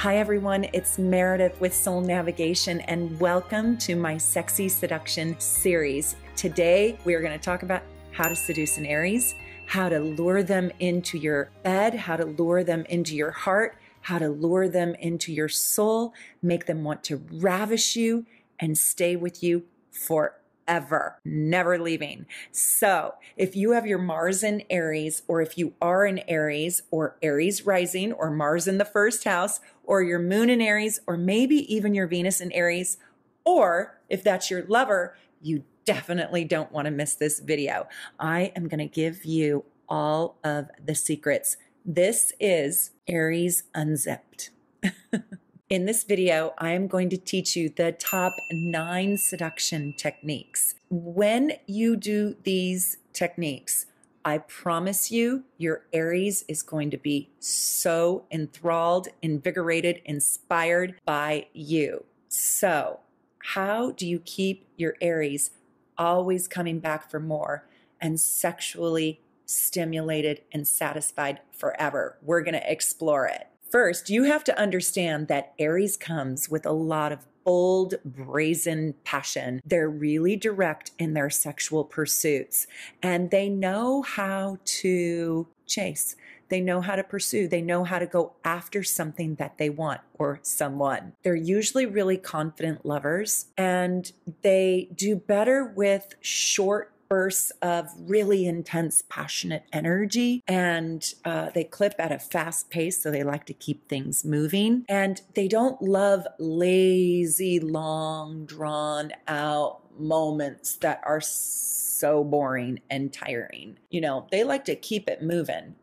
Hi, everyone. It's Meredith with Soul Navigation, and welcome to my Sexy Seduction series. Today, we are going to talk about how to seduce an Aries, how to lure them into your bed, how to lure them into your heart, how to lure them into your soul, make them want to ravish you and stay with you forever ever, never leaving. So, if you have your Mars in Aries, or if you are in Aries, or Aries rising, or Mars in the first house, or your moon in Aries, or maybe even your Venus in Aries, or if that's your lover, you definitely don't want to miss this video. I am going to give you all of the secrets. This is Aries Unzipped. In this video, I am going to teach you the top nine seduction techniques. When you do these techniques, I promise you, your Aries is going to be so enthralled, invigorated, inspired by you. So, how do you keep your Aries always coming back for more and sexually stimulated and satisfied forever? We're going to explore it. First, you have to understand that Aries comes with a lot of bold, brazen passion. They're really direct in their sexual pursuits and they know how to chase. They know how to pursue. They know how to go after something that they want or someone. They're usually really confident lovers and they do better with short bursts of really intense, passionate energy. And uh, they clip at a fast pace, so they like to keep things moving. And they don't love lazy, long, drawn out moments that are so boring and tiring. You know, they like to keep it moving.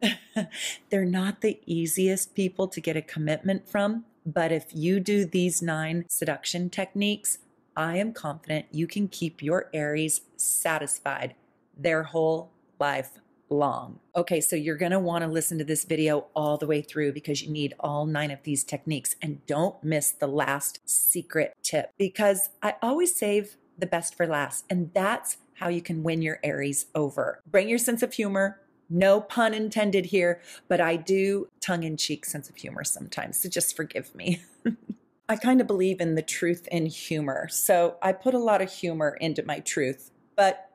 They're not the easiest people to get a commitment from. But if you do these nine seduction techniques, I am confident you can keep your Aries satisfied their whole life long. Okay, so you're going to want to listen to this video all the way through because you need all nine of these techniques. And don't miss the last secret tip because I always save the best for last. And that's how you can win your Aries over. Bring your sense of humor. No pun intended here, but I do tongue in cheek sense of humor sometimes. So just forgive me. I kind of believe in the truth in humor. So I put a lot of humor into my truth, but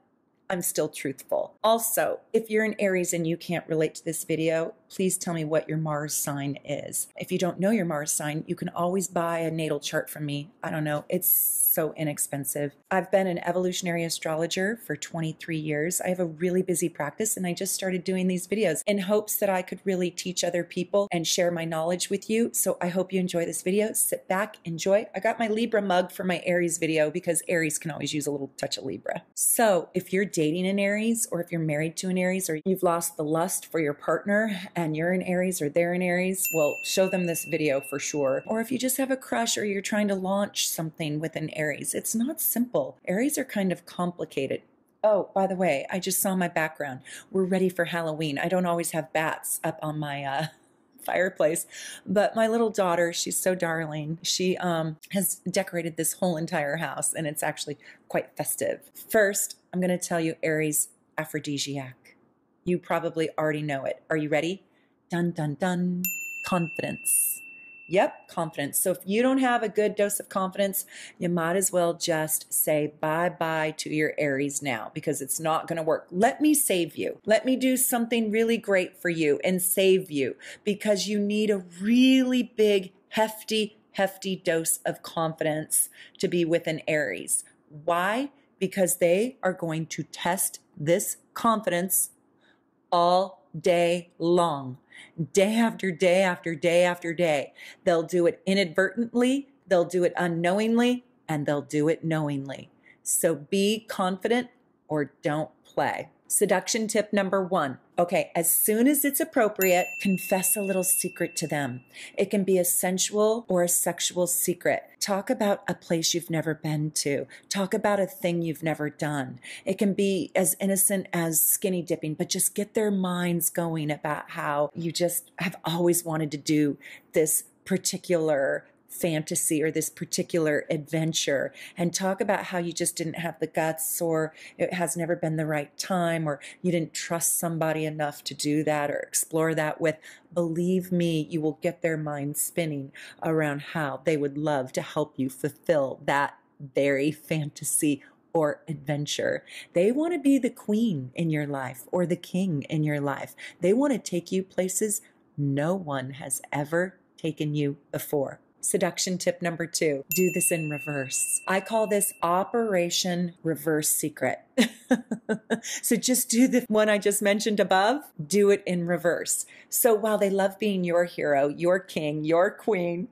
I'm still truthful. Also, if you're an Aries and you can't relate to this video, please tell me what your Mars sign is. If you don't know your Mars sign, you can always buy a natal chart from me. I don't know, it's so inexpensive. I've been an evolutionary astrologer for 23 years. I have a really busy practice and I just started doing these videos in hopes that I could really teach other people and share my knowledge with you. So I hope you enjoy this video. Sit back, enjoy. I got my Libra mug for my Aries video because Aries can always use a little touch of Libra. So if you're dating an Aries or if you're married to an Aries or you've lost the lust for your partner and you're an Aries or they're an Aries, well, show them this video for sure. Or if you just have a crush or you're trying to launch something with an Aries, Aries. It's not simple. Aries are kind of complicated. Oh, by the way, I just saw my background. We're ready for Halloween. I don't always have bats up on my uh, fireplace, but my little daughter, she's so darling. She um, has decorated this whole entire house, and it's actually quite festive. First, I'm going to tell you Aries aphrodisiac. You probably already know it. Are you ready? Dun dun dun. Confidence. Yep, confidence. So if you don't have a good dose of confidence, you might as well just say bye bye to your Aries now because it's not going to work. Let me save you. Let me do something really great for you and save you because you need a really big, hefty, hefty dose of confidence to be with an Aries. Why? Because they are going to test this confidence all day long day after day after day after day. They'll do it inadvertently, they'll do it unknowingly, and they'll do it knowingly. So be confident or don't play. Seduction tip number one. Okay, as soon as it's appropriate, confess a little secret to them. It can be a sensual or a sexual secret. Talk about a place you've never been to. Talk about a thing you've never done. It can be as innocent as skinny dipping, but just get their minds going about how you just have always wanted to do this particular fantasy or this particular adventure and talk about how you just didn't have the guts or it has never been the right time or you didn't trust somebody enough to do that or explore that with, believe me, you will get their mind spinning around how they would love to help you fulfill that very fantasy or adventure. They want to be the queen in your life or the king in your life. They want to take you places no one has ever taken you before. Seduction tip number two do this in reverse. I call this Operation Reverse Secret. so just do the one I just mentioned above, do it in reverse. So while they love being your hero, your king, your queen,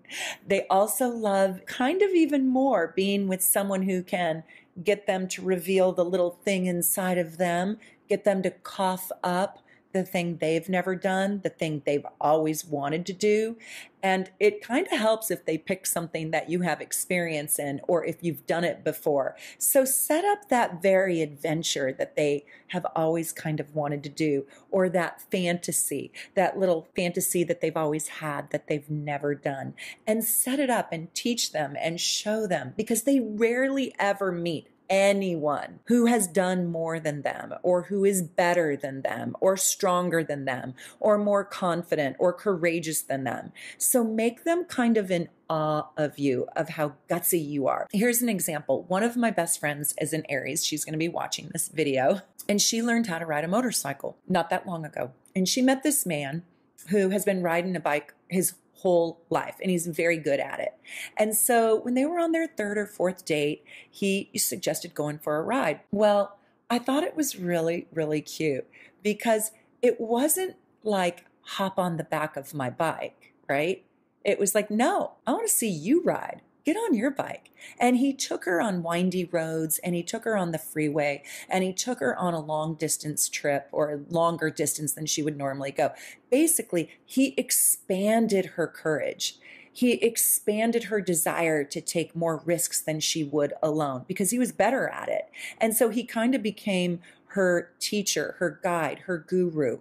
they also love kind of even more being with someone who can get them to reveal the little thing inside of them, get them to cough up the thing they've never done, the thing they've always wanted to do. And it kind of helps if they pick something that you have experience in or if you've done it before. So set up that very adventure that they have always kind of wanted to do or that fantasy, that little fantasy that they've always had that they've never done. And set it up and teach them and show them because they rarely ever meet anyone who has done more than them or who is better than them or stronger than them or more confident or courageous than them. So make them kind of in awe of you, of how gutsy you are. Here's an example. One of my best friends is an Aries. She's going to be watching this video and she learned how to ride a motorcycle not that long ago. And she met this man who has been riding a bike his whole life and he's very good at it. And so when they were on their third or fourth date, he suggested going for a ride. Well, I thought it was really, really cute because it wasn't like hop on the back of my bike, right? It was like, no, I want to see you ride get on your bike. And he took her on windy roads and he took her on the freeway and he took her on a long distance trip or a longer distance than she would normally go. Basically, he expanded her courage. He expanded her desire to take more risks than she would alone because he was better at it. And so he kind of became her teacher, her guide, her guru,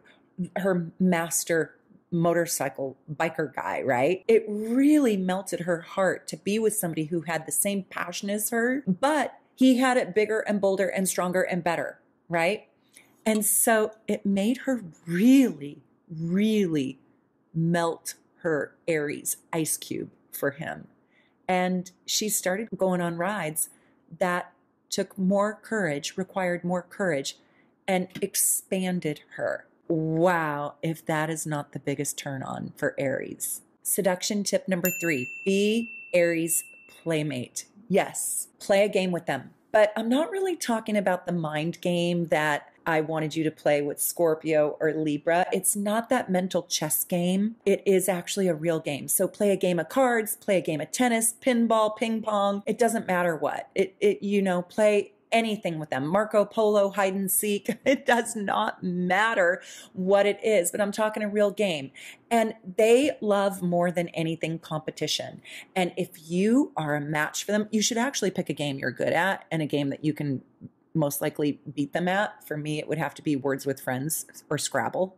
her master motorcycle biker guy, right? It really melted her heart to be with somebody who had the same passion as her, but he had it bigger and bolder and stronger and better, right? And so it made her really, really melt her Aries ice cube for him. And she started going on rides that took more courage, required more courage, and expanded her. Wow, if that is not the biggest turn on for Aries. Seduction tip number three be Aries' playmate. Yes, play a game with them. But I'm not really talking about the mind game that I wanted you to play with Scorpio or Libra. It's not that mental chess game. It is actually a real game. So play a game of cards, play a game of tennis, pinball, ping pong. It doesn't matter what. It, it you know, play anything with them Marco Polo, hide and seek. It does not matter what it is, but I'm talking a real game. And they love more than anything competition. And if you are a match for them, you should actually pick a game you're good at and a game that you can most likely beat them at. For me, it would have to be Words with Friends or Scrabble.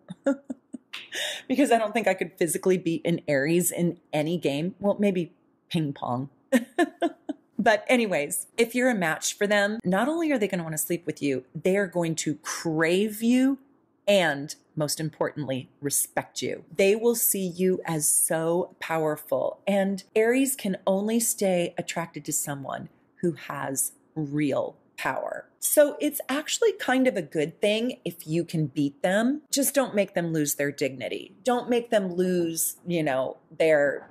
because I don't think I could physically beat an Aries in any game. Well, maybe ping pong. But, anyways, if you're a match for them, not only are they going to want to sleep with you, they are going to crave you and, most importantly, respect you. They will see you as so powerful. And Aries can only stay attracted to someone who has real power. So it's actually kind of a good thing if you can beat them. Just don't make them lose their dignity. Don't make them lose, you know, their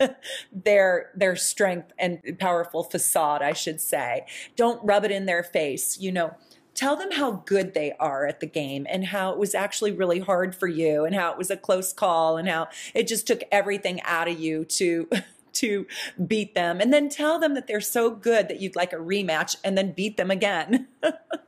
their their strength and powerful facade, I should say. Don't rub it in their face, you know. Tell them how good they are at the game and how it was actually really hard for you and how it was a close call and how it just took everything out of you to to beat them and then tell them that they're so good that you'd like a rematch and then beat them again.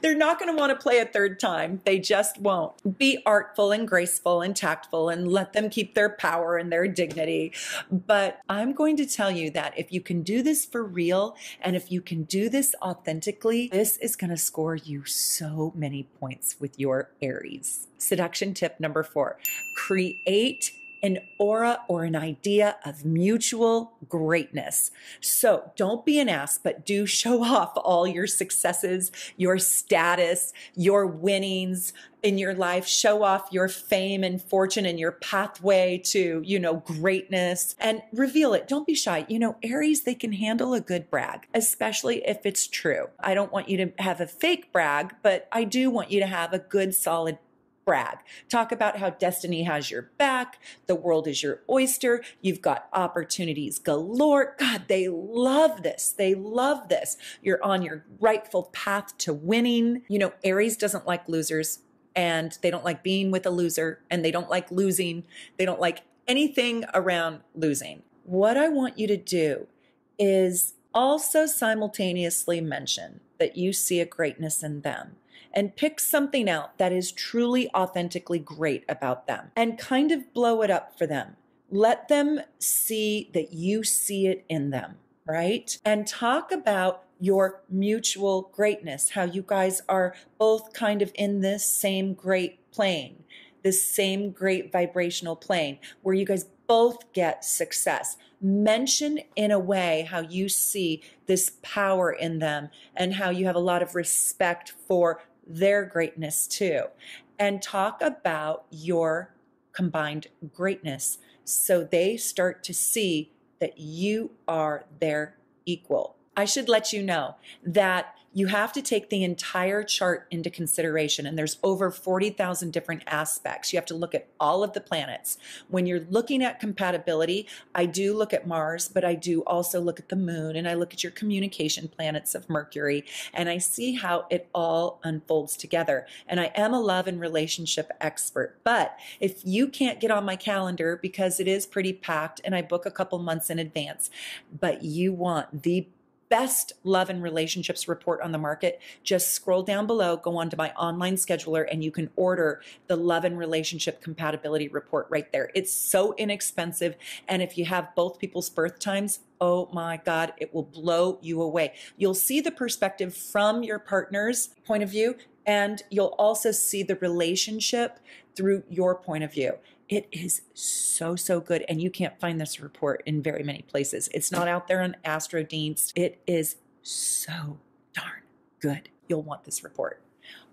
They're not going to want to play a third time. They just won't. Be artful and graceful and tactful and let them keep their power and their dignity. But I'm going to tell you that if you can do this for real and if you can do this authentically, this is going to score you so many points with your Aries. Seduction tip number four create an aura or an idea of mutual greatness. So don't be an ass, but do show off all your successes, your status, your winnings in your life. Show off your fame and fortune and your pathway to, you know, greatness and reveal it. Don't be shy. You know, Aries, they can handle a good brag, especially if it's true. I don't want you to have a fake brag, but I do want you to have a good, solid brag. Talk about how destiny has your back, the world is your oyster, you've got opportunities galore. God, they love this. They love this. You're on your rightful path to winning. You know, Aries doesn't like losers and they don't like being with a loser and they don't like losing. They don't like anything around losing. What I want you to do is also simultaneously mention that you see a greatness in them and pick something out that is truly authentically great about them and kind of blow it up for them. Let them see that you see it in them, right? And talk about your mutual greatness, how you guys are both kind of in this same great plane, this same great vibrational plane where you guys both get success. Mention in a way how you see this power in them and how you have a lot of respect for their greatness too. And talk about your combined greatness so they start to see that you are their equal. I should let you know that you have to take the entire chart into consideration. And there's over 40,000 different aspects. You have to look at all of the planets. When you're looking at compatibility, I do look at Mars, but I do also look at the moon and I look at your communication planets of Mercury and I see how it all unfolds together. And I am a love and relationship expert. But if you can't get on my calendar because it is pretty packed and I book a couple months in advance, but you want the best love and relationships report on the market, just scroll down below, go on to my online scheduler, and you can order the love and relationship compatibility report right there. It's so inexpensive. And if you have both people's birth times, oh my God, it will blow you away. You'll see the perspective from your partner's point of view, and you'll also see the relationship through your point of view. It is so, so good. And you can't find this report in very many places. It's not out there on Astrodienst. It is so darn good. You'll want this report.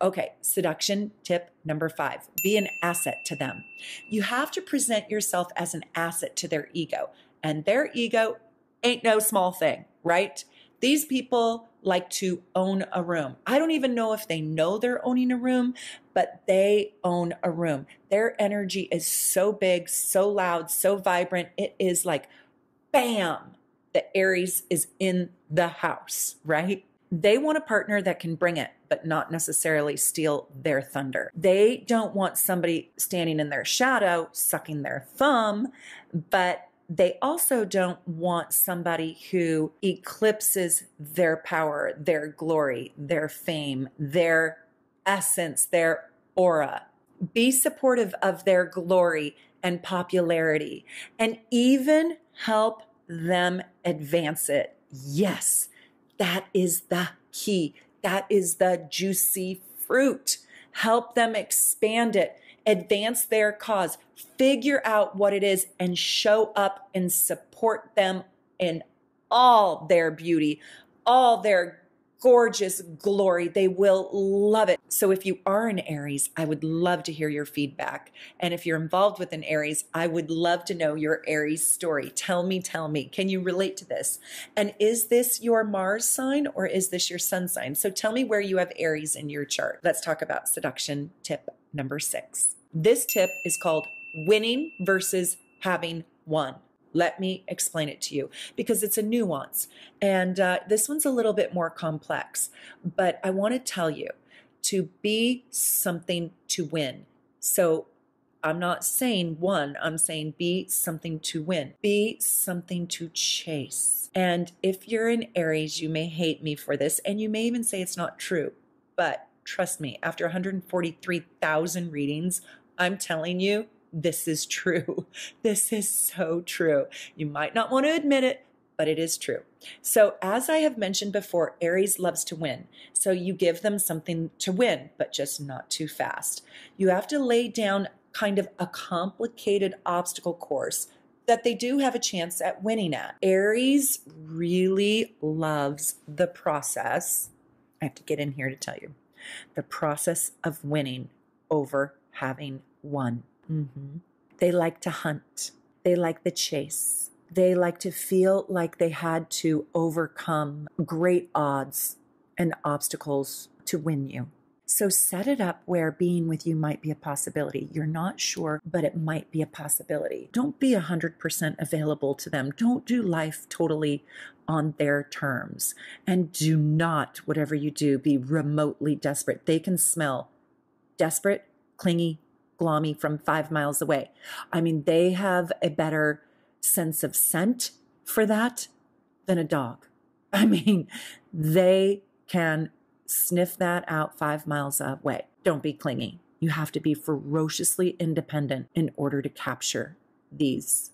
Okay, seduction tip number five be an asset to them. You have to present yourself as an asset to their ego, and their ego ain't no small thing, right? These people like to own a room. I don't even know if they know they're owning a room, but they own a room. Their energy is so big, so loud, so vibrant. It is like, bam, the Aries is in the house, right? They want a partner that can bring it, but not necessarily steal their thunder. They don't want somebody standing in their shadow, sucking their thumb, but they also don't want somebody who eclipses their power, their glory, their fame, their essence, their aura. Be supportive of their glory and popularity and even help them advance it. Yes, that is the key. That is the juicy fruit. Help them expand it advance their cause, figure out what it is, and show up and support them in all their beauty, all their gorgeous glory. They will love it. So, if you are an Aries, I would love to hear your feedback. And if you're involved with an Aries, I would love to know your Aries story. Tell me, tell me, can you relate to this? And is this your Mars sign or is this your sun sign? So, tell me where you have Aries in your chart. Let's talk about seduction tip number six. This tip is called winning versus having won. Let me explain it to you because it's a nuance. And uh, this one's a little bit more complex, but I want to tell you to be something to win. So I'm not saying one, I'm saying be something to win, be something to chase. And if you're in Aries, you may hate me for this, and you may even say it's not true. But trust me, after 143,000 readings, I'm telling you, this is true. This is so true. You might not want to admit it, but it is true. So, as I have mentioned before, Aries loves to win. So, you give them something to win, but just not too fast. You have to lay down kind of a complicated obstacle course that they do have a chance at winning at. Aries really loves the process. I have to get in here to tell you the process of winning over having won. Mm-hmm. They like to hunt, they like the chase. They like to feel like they had to overcome great odds and obstacles to win you. So set it up where being with you might be a possibility. You're not sure, but it might be a possibility. Don't be 100% available to them. Don't do life totally on their terms. And do not, whatever you do, be remotely desperate. They can smell desperate, clingy, glommy from five miles away. I mean, they have a better sense of scent for that than a dog. I mean, they can sniff that out five miles away. Don't be clingy. You have to be ferociously independent in order to capture these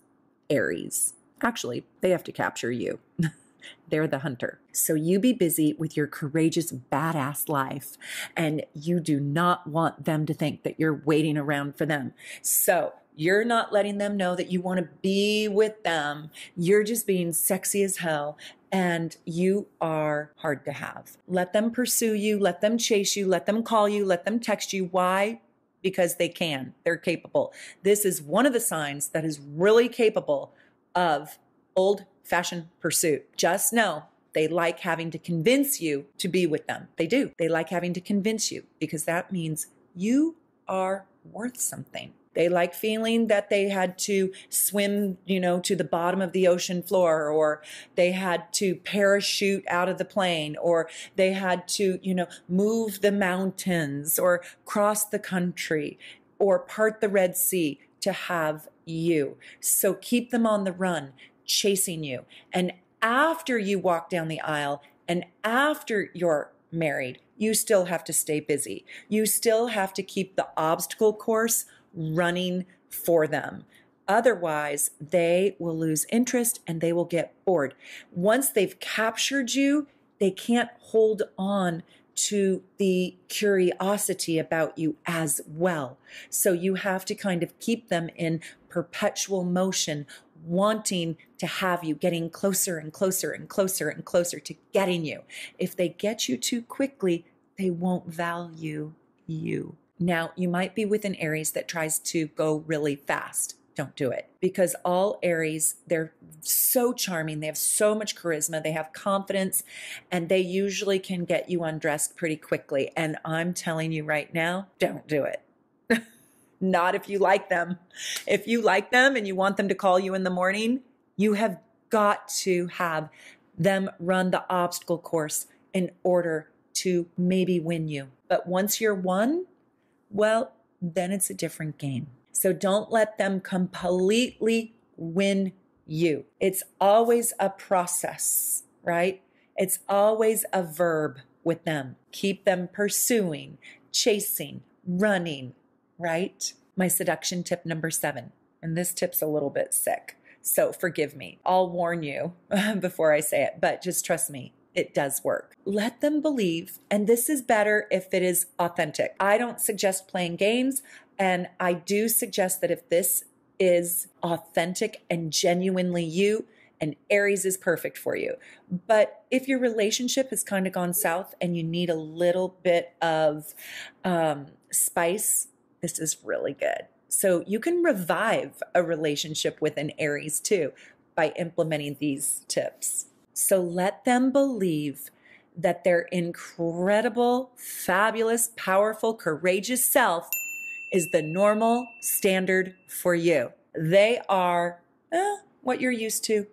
Aries. Actually, they have to capture you. They're the hunter. So you be busy with your courageous, badass life, and you do not want them to think that you're waiting around for them. So you're not letting them know that you want to be with them. You're just being sexy as hell and you are hard to have. Let them pursue you, let them chase you, let them call you, let them text you. Why? Because they can, they're capable. This is one of the signs that is really capable of old fashioned pursuit. Just know they like having to convince you to be with them. They do. They like having to convince you because that means you are worth something. They like feeling that they had to swim, you know, to the bottom of the ocean floor, or they had to parachute out of the plane, or they had to, you know, move the mountains, or cross the country, or part the Red Sea to have you. So keep them on the run, chasing you. And after you walk down the aisle, and after you're married, you still have to stay busy. You still have to keep the obstacle course running for them. Otherwise, they will lose interest and they will get bored. Once they've captured you, they can't hold on to the curiosity about you as well. So you have to kind of keep them in perpetual motion, wanting to have you, getting closer and closer and closer and closer to getting you. If they get you too quickly, they won't value you. Now, you might be with an Aries that tries to go really fast. Don't do it because all Aries, they're so charming. They have so much charisma. They have confidence and they usually can get you undressed pretty quickly. And I'm telling you right now, don't do it. Not if you like them. If you like them and you want them to call you in the morning, you have got to have them run the obstacle course in order to maybe win you. But once you're won, well, then it's a different game. So don't let them completely win you. It's always a process, right? It's always a verb with them. Keep them pursuing, chasing, running, right? My seduction tip number seven. And this tip's a little bit sick. So forgive me. I'll warn you before I say it, but just trust me it does work. Let them believe, and this is better if it is authentic. I don't suggest playing games, and I do suggest that if this is authentic and genuinely you, and Aries is perfect for you. But if your relationship has kind of gone south and you need a little bit of um, spice, this is really good. So you can revive a relationship with an Aries too by implementing these tips. So let them believe that their incredible, fabulous, powerful, courageous self is the normal standard for you. They are eh, what you're used to.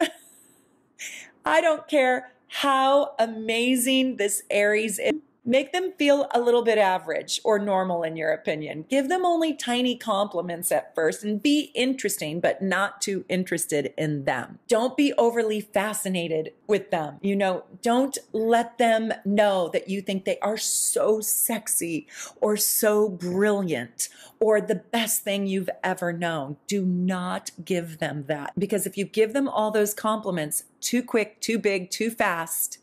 I don't care how amazing this Aries is. Make them feel a little bit average or normal in your opinion. Give them only tiny compliments at first and be interesting, but not too interested in them. Don't be overly fascinated with them. You know, don't let them know that you think they are so sexy or so brilliant or the best thing you've ever known. Do not give them that because if you give them all those compliments too quick, too big, too fast,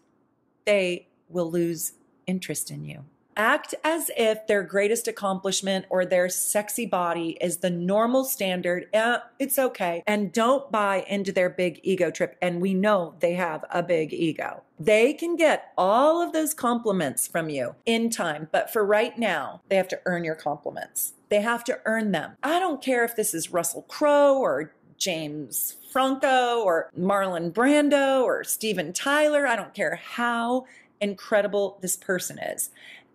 they will lose interest in you. act as if their greatest accomplishment or their sexy body is the normal standard. Eh, it's okay. And don't buy into their big ego trip. And we know they have a big ego. They can get all of those compliments from you in time. But for right now, they have to earn your compliments. They have to earn them. I don't care if this is Russell Crowe or James Franco or Marlon Brando or Steven Tyler. I don't care how incredible this person is.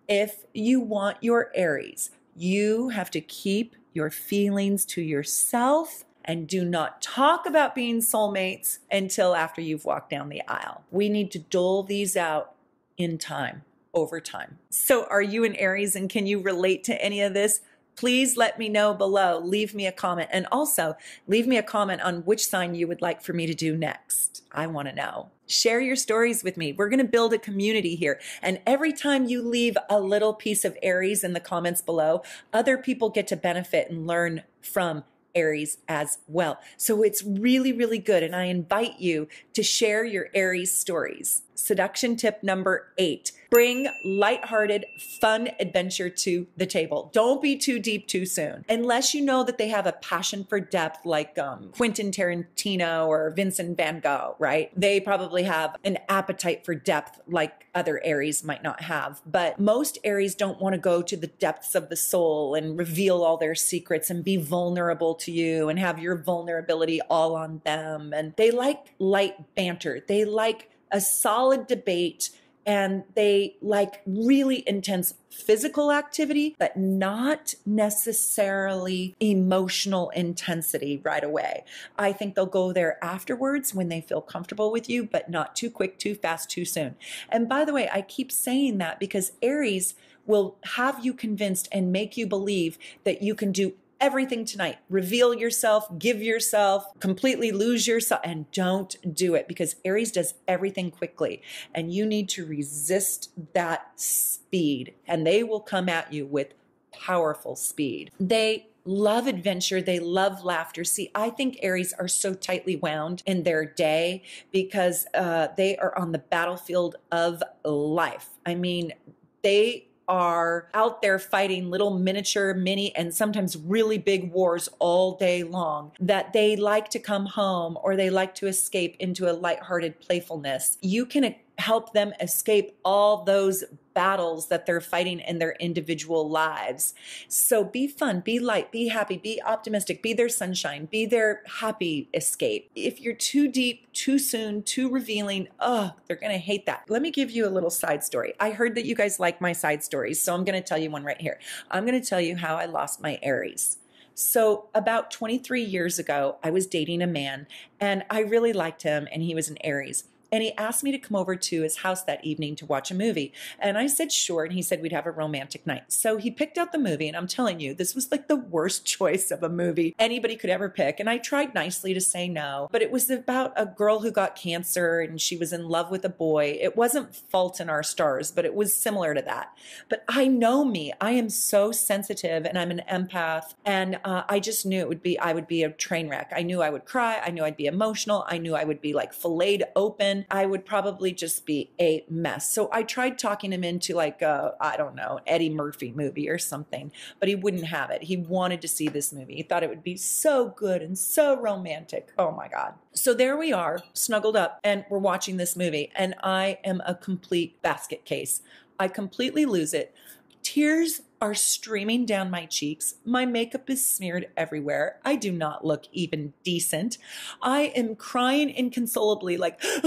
If you want your Aries, you have to keep your feelings to yourself and do not talk about being soulmates until after you've walked down the aisle. We need to dole these out in time, over time. So, are you an Aries and can you relate to any of this? Please let me know below. Leave me a comment. And also, leave me a comment on which sign you would like for me to do next. I want to know. Share your stories with me. We're going to build a community here. And every time you leave a little piece of Aries in the comments below, other people get to benefit and learn from Aries as well. So it's really, really good. And I invite you to share your Aries stories. Seduction tip number eight Bring lighthearted, fun adventure to the table. Don't be too deep too soon. Unless you know that they have a passion for depth like um, Quentin Tarantino or Vincent van Gogh, right? They probably have an appetite for depth like other Aries might not have. But most Aries don't want to go to the depths of the soul and reveal all their secrets and be vulnerable to you and have your vulnerability all on them. And they like light banter. They like a solid debate and they like really intense physical activity, but not necessarily emotional intensity right away. I think they'll go there afterwards when they feel comfortable with you, but not too quick, too fast, too soon. And by the way, I keep saying that because Aries will have you convinced and make you believe that you can do everything tonight. Reveal yourself, give yourself, completely lose yourself, and don't do it because Aries does everything quickly. And you need to resist that speed, and they will come at you with powerful speed. They love adventure. They love laughter. See, I think Aries are so tightly wound in their day because uh, they are on the battlefield of life. I mean, they are out there fighting little miniature, mini, and sometimes really big wars all day long, that they like to come home or they like to escape into a lighthearted playfulness. You can help them escape all those battles that they're fighting in their individual lives. So be fun, be light, be happy, be optimistic, be their sunshine, be their happy escape. If you're too deep, too soon, too revealing, oh, they're going to hate that. Let me give you a little side story. I heard that you guys like my side stories, so I'm going to tell you one right here. I'm going to tell you how I lost my Aries. So, about 23 years ago, I was dating a man and I really liked him, and he was an Aries and he asked me to come over to his house that evening to watch a movie. And I said, sure. And he said we'd have a romantic night. So he picked out the movie. And I'm telling you, this was like the worst choice of a movie anybody could ever pick. And I tried nicely to say no, but it was about a girl who got cancer and she was in love with a boy. It wasn't Fault in Our Stars, but it was similar to that. But I know me. I am so sensitive and I'm an empath. And uh, I just knew it would be, I would be a train wreck. I knew I would cry. I knew I'd be emotional. I knew I would be like filleted open. I would probably just be a mess. So I tried talking him into like a, I don't know, Eddie Murphy movie or something, but he wouldn't have it. He wanted to see this movie. He thought it would be so good and so romantic. Oh my God. So there we are, snuggled up, and we're watching this movie, and I am a complete basket case. I completely lose it. Tears are streaming down my cheeks. My makeup is smeared everywhere. I do not look even decent. I am crying inconsolably, like, I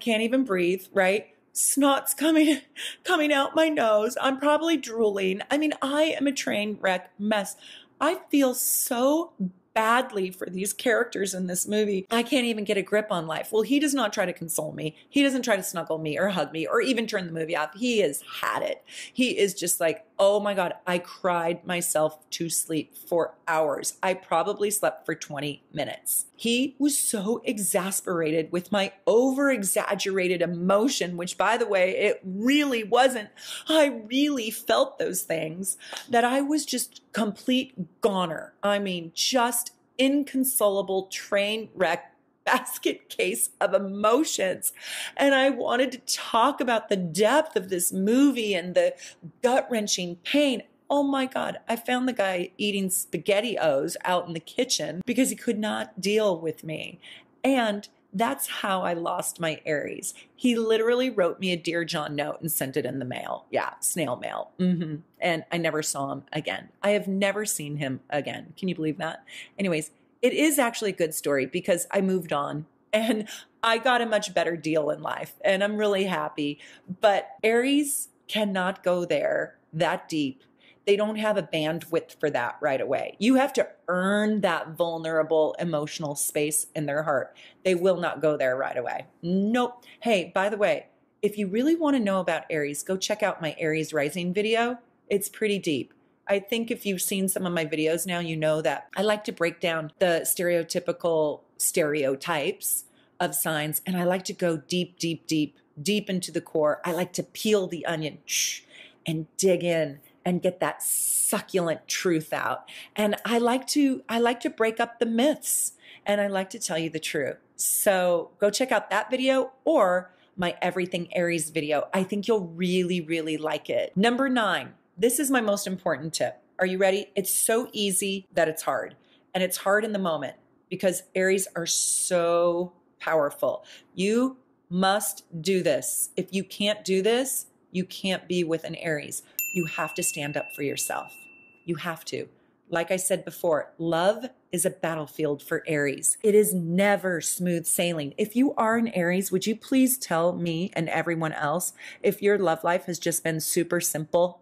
can't even breathe, right? Snot's coming, coming out my nose. I'm probably drooling. I mean, I am a train wreck mess. I feel so badly for these characters in this movie. I can't even get a grip on life. Well, he does not try to console me. He doesn't try to snuggle me or hug me or even turn the movie off. He has had it. He is just like, oh my God, I cried myself to sleep for hours. I probably slept for 20 minutes. He was so exasperated with my over exaggerated emotion, which by the way, it really wasn't. I really felt those things that I was just complete goner. I mean, just inconsolable train wreck basket case of emotions. And I wanted to talk about the depth of this movie and the gut wrenching pain. Oh my God, I found the guy eating spaghetti O's out in the kitchen because he could not deal with me. And that's how I lost my Aries. He literally wrote me a Dear John note and sent it in the mail. Yeah, snail mail. Mm-hmm. And I never saw him again. I have never seen him again. Can you believe that? Anyways, it is actually a good story because I moved on and I got a much better deal in life and I'm really happy. But Aries cannot go there that deep they don't have a bandwidth for that right away. You have to earn that vulnerable emotional space in their heart. They will not go there right away. Nope. Hey, by the way, if you really want to know about Aries, go check out my Aries rising video. It's pretty deep. I think if you've seen some of my videos now, you know that I like to break down the stereotypical stereotypes of signs and I like to go deep, deep, deep, deep into the core. I like to peel the onion and dig in and get that succulent truth out. And I like to I like to break up the myths and I like to tell you the truth. So go check out that video or my Everything Aries video. I think you'll really, really like it. Number nine, this is my most important tip. Are you ready? It's so easy that it's hard. And it's hard in the moment because Aries are so powerful. You must do this. If you can't do this, you can't be with an Aries you have to stand up for yourself. You have to. Like I said before, love is a battlefield for Aries. It is never smooth sailing. If you are an Aries, would you please tell me and everyone else if your love life has just been super simple?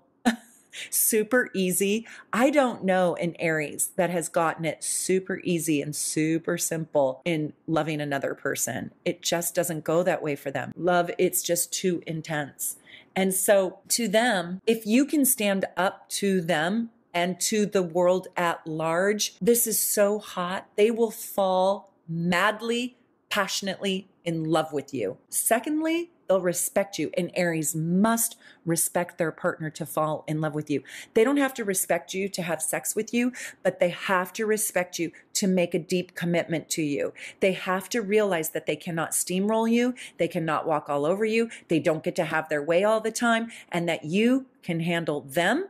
Super easy. I don't know an Aries that has gotten it super easy and super simple in loving another person. It just doesn't go that way for them. Love, it's just too intense. And so to them, if you can stand up to them and to the world at large, this is so hot. They will fall madly, passionately in love with you. Secondly, they'll respect you. And Aries must respect their partner to fall in love with you. They don't have to respect you to have sex with you, but they have to respect you to make a deep commitment to you. They have to realize that they cannot steamroll you, they cannot walk all over you, they don't get to have their way all the time, and that you can handle them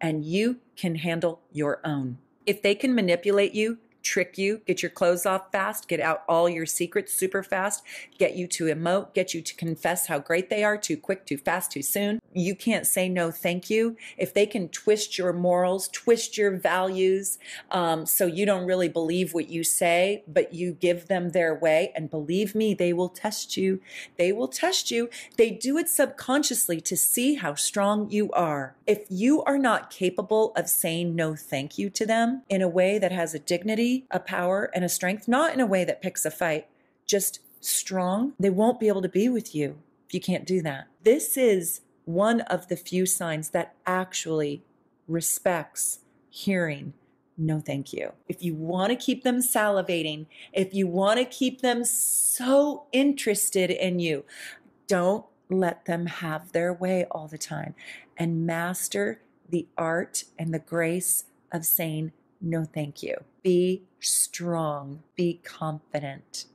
and you can handle your own. If they can manipulate you, trick you, get your clothes off fast, get out all your secrets super fast, get you to emote, get you to confess how great they are too quick, too fast, too soon. You can't say no, thank you. If they can twist your morals, twist your values, um, so you don't really believe what you say, but you give them their way, and believe me, they will test you. They will test you. They do it subconsciously to see how strong you are. If you are not capable of saying no, thank you to them in a way that has a dignity, a power, and a strength, not in a way that picks a fight, just strong, they won't be able to be with you if you can't do that. This is one of the few signs that actually respects hearing no thank you. If you want to keep them salivating, if you want to keep them so interested in you, don't let them have their way all the time and master the art and the grace of saying no thank you. Be strong, be confident.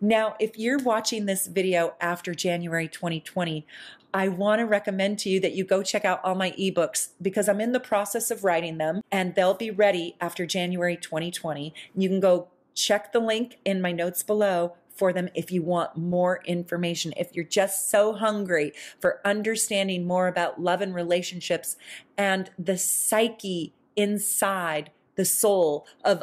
Now, if you're watching this video after January 2020, I want to recommend to you that you go check out all my ebooks because I'm in the process of writing them and they'll be ready after January 2020. You can go check the link in my notes below for them if you want more information. If you're just so hungry for understanding more about love and relationships and the psyche inside the soul of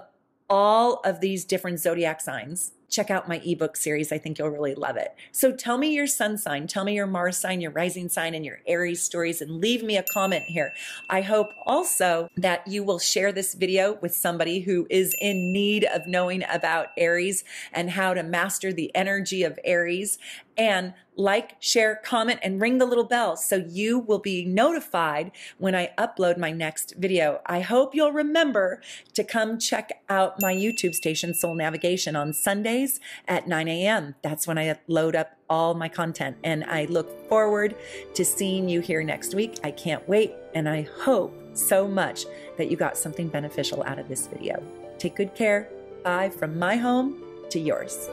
all of these different zodiac signs check out my ebook series. I think you'll really love it. So tell me your sun sign, tell me your Mars sign, your rising sign, and your Aries stories, and leave me a comment here. I hope also that you will share this video with somebody who is in need of knowing about Aries and how to master the energy of Aries and like, share, comment, and ring the little bell so you will be notified when I upload my next video. I hope you'll remember to come check out my YouTube station, Soul Navigation, on Sundays at 9 a.m. That's when I load up all my content, and I look forward to seeing you here next week. I can't wait, and I hope so much that you got something beneficial out of this video. Take good care. Bye from my home to yours.